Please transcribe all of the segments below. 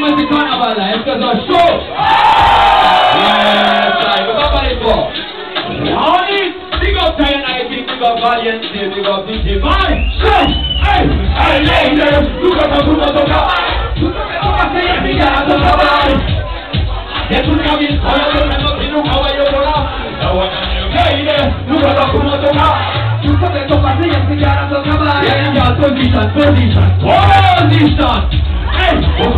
Anyway, we can't have our lives because our show. Yes, right. We're going to go. Honest, big up Giant big up Valiant, big up DJ Man. Show! Hey! Hey, ladies! Look at the Buddha Doka! Position, position, position.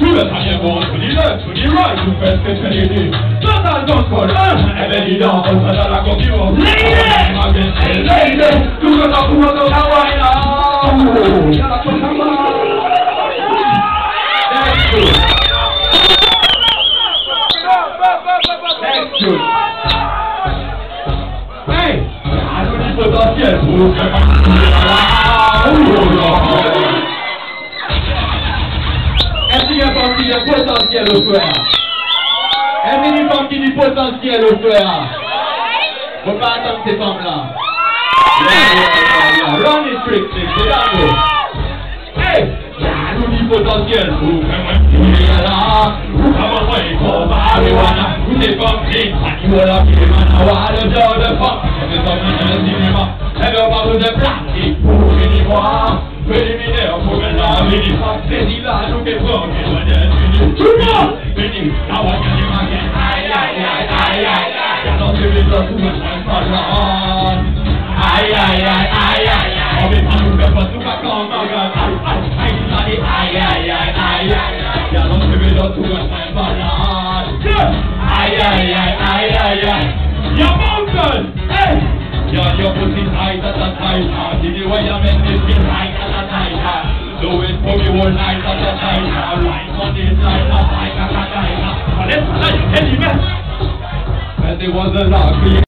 Tout le trajet monte, tout dit le, tout dit right, tout fait ce que tu lui dis. Total contrôle, elle est évidente, ça dans la concurrence. Lady! Lady! Là. Thank you. Hey, I don't need potentiel pour vous faire potentiel. Un minimum qui du potentiel auteur. Faut pas attendre ces femmes-là. Run it, c'est. Hey! Nous dit potentiel. Vous faites là. Vous avez un marijuana. Vous êtes qui est Elle veut pas vous de plat. spinning, now Ay, ay, ay, ay, ay, ay. Ja to nie widzę, kurwa, twarza on. Aj, aj, aj, aj, aj, aj. Obie panuga, pasuka, komaga. Aj, aj, aj, stary, aj, aj, aj, aj, aj. Ja to nie widzę, kurwa, twarza on. Aj, aj, aj, aj, aj, aj. Ja mądrzel! Ej! Ja, ja, pussy, tight, that, that, tight, ah. Did you wait a minute, this is right, that, that, tight. Do it for me one night, that, that, tight, ah. On the was a lot